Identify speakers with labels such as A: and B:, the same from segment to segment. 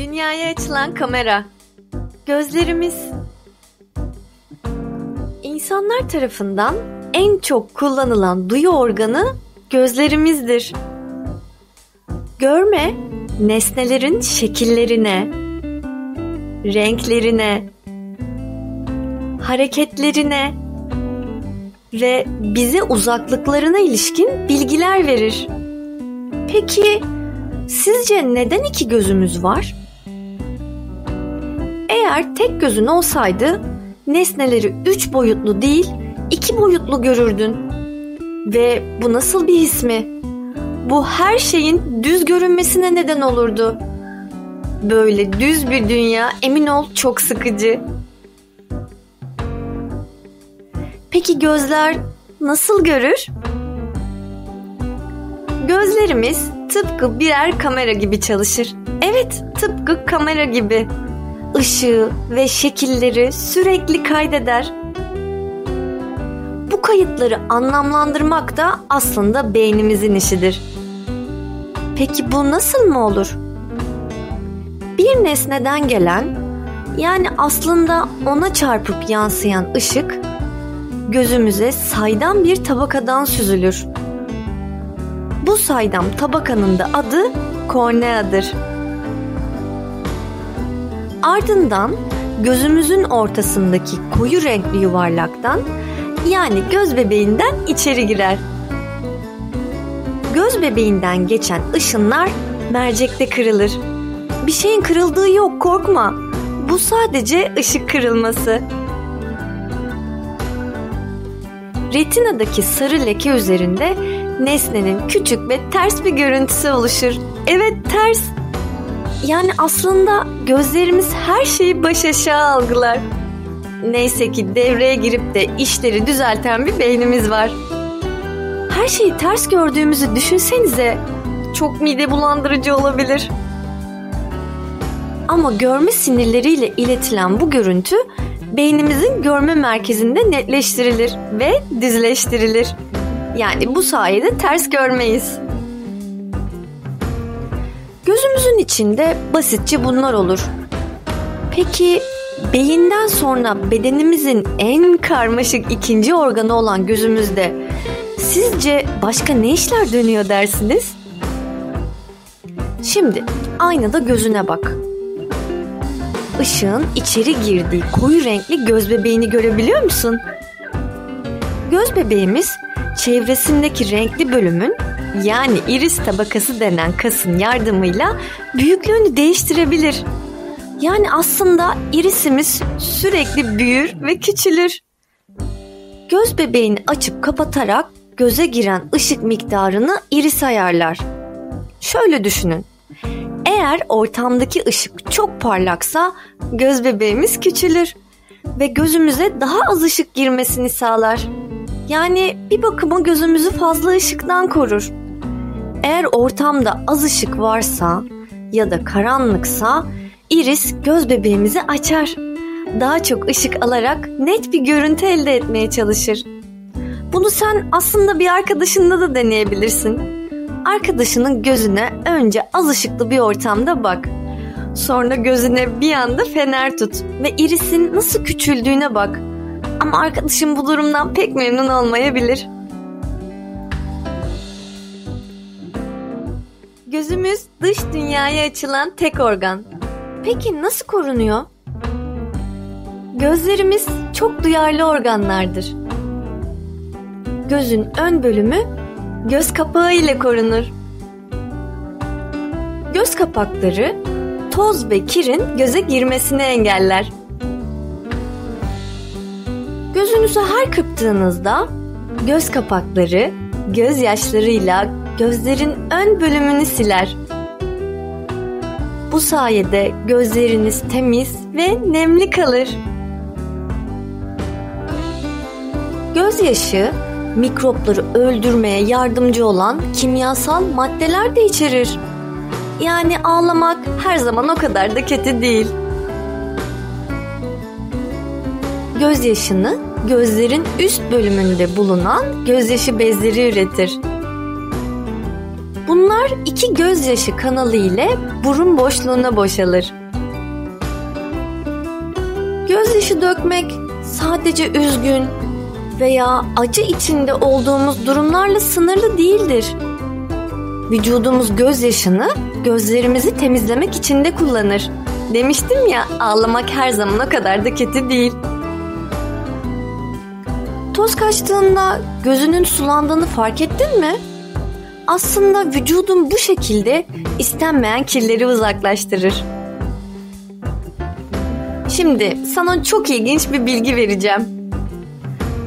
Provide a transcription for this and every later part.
A: Dünyaya açılan kamera. Gözlerimiz. İnsanlar tarafından en çok kullanılan duyu organı gözlerimizdir. Görme, nesnelerin şekillerine, renklerine, hareketlerine ve bize uzaklıklarına ilişkin bilgiler verir. Peki sizce neden iki gözümüz var? Eğer tek gözün olsaydı nesneleri üç boyutlu değil iki boyutlu görürdün. Ve bu nasıl bir his mi? Bu her şeyin düz görünmesine neden olurdu. Böyle düz bir dünya emin ol çok sıkıcı. Peki gözler nasıl görür? Gözlerimiz tıpkı birer kamera gibi çalışır. Evet, tıpkı kamera gibi. Işığı ve şekilleri sürekli kaydeder. Bu kayıtları anlamlandırmak da aslında beynimizin işidir. Peki bu nasıl mı olur? Bir nesneden gelen, yani aslında ona çarpıp yansıyan ışık gözümüze saydam bir tabakadan süzülür. Bu saydam tabakanın da adı korneadır. Ardından gözümüzün ortasındaki koyu renkli yuvarlaktan yani göz bebeğinden içeri girer. Göz bebeğinden geçen ışınlar mercekte kırılır. Bir şeyin kırıldığı yok korkma. Bu sadece ışık kırılması. Retinadaki sarı leke üzerinde nesnenin küçük ve ters bir görüntüsü oluşur. Evet ters. Yani aslında gözlerimiz her şeyi baş aşağı algılar. Neyse ki devreye girip de işleri düzelten bir beynimiz var. Her şeyi ters gördüğümüzü düşünsenize. Çok mide bulandırıcı olabilir. Ama görme sinirleriyle iletilen bu görüntü beynimizin görme merkezinde netleştirilir ve düzleştirilir. Yani bu sayede ters görmeyiz. Gözümüzün içinde basitçe bunlar olur. Peki beyinden sonra bedenimizin en karmaşık ikinci organı olan gözümüzde sizce başka ne işler dönüyor dersiniz? Şimdi aynada gözüne bak. Işığın içeri girdiği koyu renkli göz bebeğini görebiliyor musun? Göz bebeğimiz çevresindeki renkli bölümün yani iris tabakası denen kasın yardımıyla büyüklüğünü değiştirebilir. Yani aslında irisimiz sürekli büyür ve küçülür. Göz bebeğini açıp kapatarak göze giren ışık miktarını iris ayarlar. Şöyle düşünün. Eğer ortamdaki ışık çok parlaksa göz bebeğimiz küçülür ve gözümüze daha az ışık girmesini sağlar. Yani bir bakıma gözümüzü fazla ışıktan korur. Eğer ortamda az ışık varsa ya da karanlıksa iris göz bebeğimizi açar. Daha çok ışık alarak net bir görüntü elde etmeye çalışır. Bunu sen aslında bir arkadaşınla da deneyebilirsin. Arkadaşının gözüne önce az ışıklı bir ortamda bak. Sonra gözüne bir anda fener tut ve irisin nasıl küçüldüğüne bak. Ama arkadaşım bu durumdan pek memnun olmayabilir. Gözümüz dış dünyaya açılan tek organ. Peki nasıl korunuyor? Gözlerimiz çok duyarlı organlardır. Gözün ön bölümü göz kapağı ile korunur. Göz kapakları toz ve kirin göze girmesini engeller. Gözünüzü her kırptığınızda göz kapakları gözyaşlarıyla gözlerin ön bölümünü siler. Bu sayede gözleriniz temiz ve nemli kalır. Gözyaşı mikropları öldürmeye yardımcı olan kimyasal maddeler de içerir. Yani ağlamak her zaman o kadar da kötü değil. Gözyaşını gözlerin üst bölümünde bulunan gözyaşı bezleri üretir. Bunlar iki gözyaşı kanalı ile burun boşluğuna boşalır. Gözyaşı dökmek sadece üzgün veya acı içinde olduğumuz durumlarla sınırlı değildir. Vücudumuz gözyaşını gözlerimizi temizlemek için de kullanır. Demiştim ya ağlamak her zaman o kadar da kötü değil. Toz kaçtığında gözünün sulandığını fark ettin mi? Aslında vücudun bu şekilde istenmeyen kirleri uzaklaştırır. Şimdi sana çok ilginç bir bilgi vereceğim.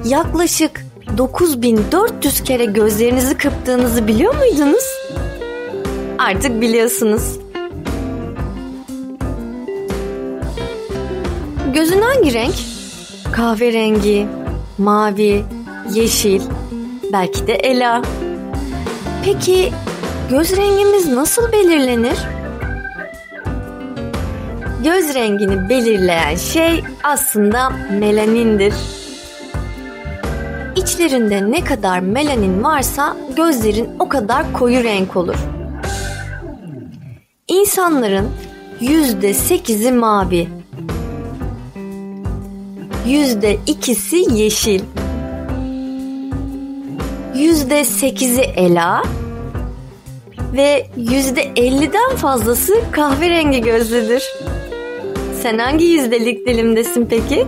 A: Yaklaşık 9400 kere gözlerinizi kırptığınızı biliyor muydunuz? Artık biliyorsunuz. Gözün hangi renk? Kahverengi, mavi, yeşil, belki de ela. Peki göz rengimiz nasıl belirlenir? Göz rengini belirleyen şey aslında melanindir. İçlerinde ne kadar melanin varsa gözlerin o kadar koyu renk olur. İnsanların yüzde sekizi mavi, yüzde ikisi yeşil, yüzde sekizi ela ve yüzde elliden fazlası kahverengi gözlüdür. Sen hangi yüzdelik dilimdesin peki?